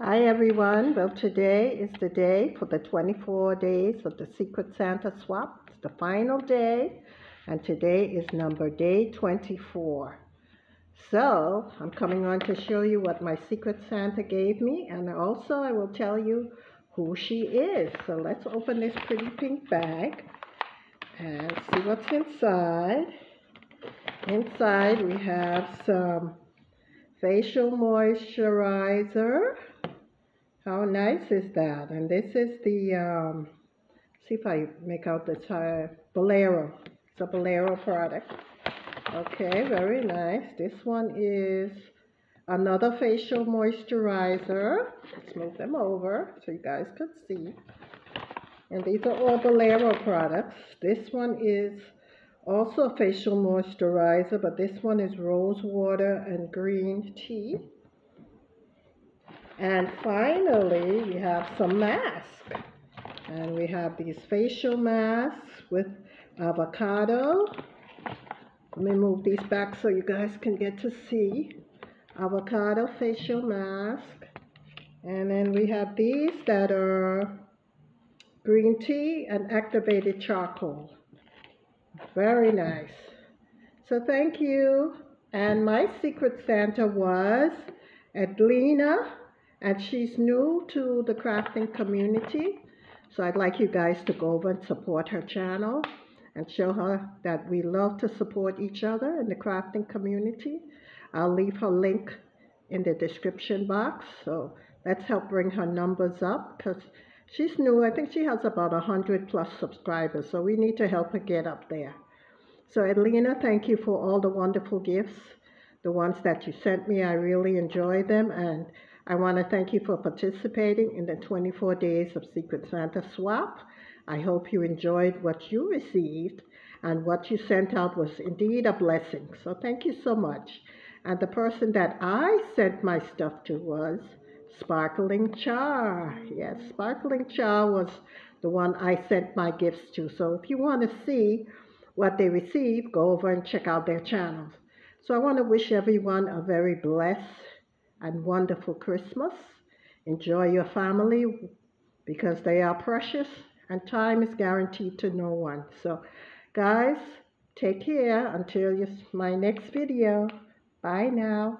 Hi everyone. Well, today is the day for the 24 days of the Secret Santa swap. It's the final day, and today is number day 24. So, I'm coming on to show you what my Secret Santa gave me, and also I will tell you who she is. So, let's open this pretty pink bag and see what's inside. Inside, we have some facial moisturizer how nice is that? And this is the, um, see if I make out this, uh, Bolero. It's a Bolero product. Okay, very nice. This one is another facial moisturizer. Let's move them over so you guys can see. And these are all Bolero products. This one is also a facial moisturizer, but this one is rose water and green tea. And finally, we have some masks. And we have these facial masks with avocado. Let me move these back so you guys can get to see. Avocado facial mask. And then we have these that are green tea and activated charcoal. Very nice. So thank you. And my secret Santa was Edlena and she's new to the crafting community. So I'd like you guys to go over and support her channel and show her that we love to support each other in the crafting community. I'll leave her link in the description box. So let's help bring her numbers up because she's new. I think she has about 100 plus subscribers. So we need to help her get up there. So Edlena, thank you for all the wonderful gifts. The ones that you sent me, I really enjoy them. And I want to thank you for participating in the 24 days of Secret Santa Swap. I hope you enjoyed what you received and what you sent out was indeed a blessing. So thank you so much. And the person that I sent my stuff to was Sparkling Char. Yes, Sparkling Char was the one I sent my gifts to. So if you want to see what they received, go over and check out their channels. So I want to wish everyone a very blessed and wonderful Christmas. Enjoy your family because they are precious and time is guaranteed to no one. So, guys, take care until you, my next video. Bye now.